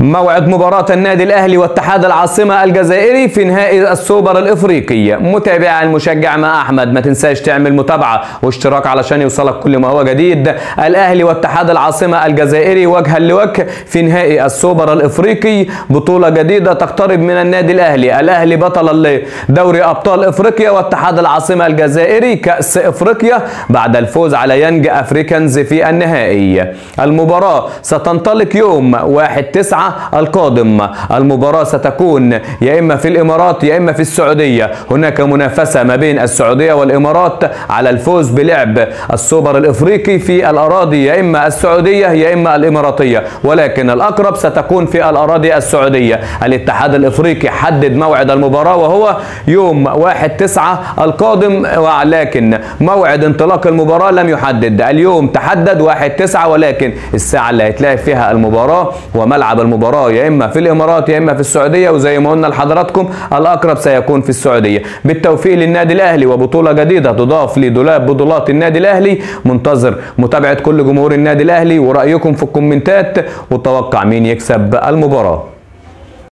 موعد مباراة النادي الأهلي واتحاد العاصمة الجزائري في نهائي السوبر الإفريقي. متابعي المشجع مع أحمد ما تنساش تعمل متابعة واشتراك علشان يوصلك كل ما هو جديد. الأهلي واتحاد العاصمة الجزائري وجها لوجه في نهائي السوبر الإفريقي. بطولة جديدة تقترب من النادي الأهلي. الأهلي بطل دوري أبطال إفريقيا واتحاد العاصمة الجزائري كأس إفريقيا بعد الفوز على يانج أفريكانز في النهائي. المباراة ستنطلق يوم 1 9 القادم. المباراة ستكون يا إما في الإمارات يا إما في السعودية. هناك منافسة ما بين السعودية والإمارات على الفوز بلعب السوبر الإفريقي في الأراضي يا إما السعودية يا إما الإماراتية. ولكن الأقرب ستكون في الأراضي السعودية. الاتحاد الإفريقي حدد موعد المباراة وهو يوم 1 9 القادم. ولكن موعد انطلاق المباراة لم يحدد. اليوم تحدد 1 9 ولكن الساعة اللي هيتلعب فيها المباراة وملعب المباراة يا إما في الإمارات يا إما في السعودية. وزي ما قلنا لحضراتكم الأقرب سيكون في السعودية. بالتوفيق للنادي الأهلي وبطولة جديدة تضاف لدولاب بطولات النادي الأهلي. منتظر متابعة كل جمهور النادي الأهلي ورأيكم في الكومنتات. وتوقع مين يكسب المباراة.